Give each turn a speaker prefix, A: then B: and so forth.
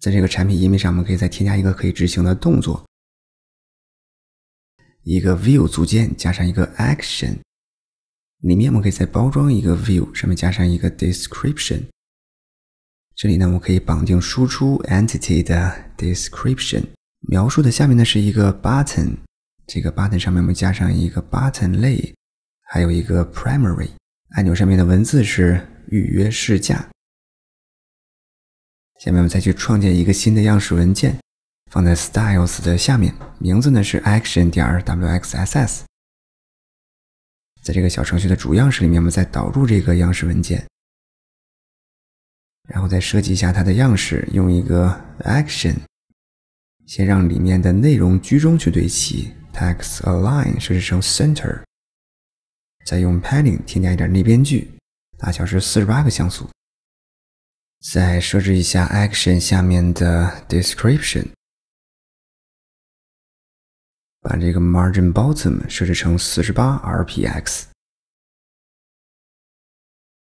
A: 在这个产品页面上，我们可以再添加一个可以执行的动作，一个 view 组件加上一个 action，里面我们可以再包装一个 view，上面加上一个 description。这里呢，我们可以绑定输出 entity 的 description，描述的下面呢是一个 button，这个 button 上面我们加上一个 button 类，还有一个 primary 按钮上面的文字是预约试驾。下面我们再去创建一个新的样式文件，放在 styles 的下面，名字呢是 action 点 wxss。在这个小程序的主样式里面，我们再导入这个样式文件，然后再设计一下它的样式，用一个 action，先让里面的内容居中去对齐，text align 设置成 center，再用 padding 添加一点内边距，大小是四十八个像素。再设置一下 action 下面的 description，把这个 margin bottom 设置成四十八 rpx。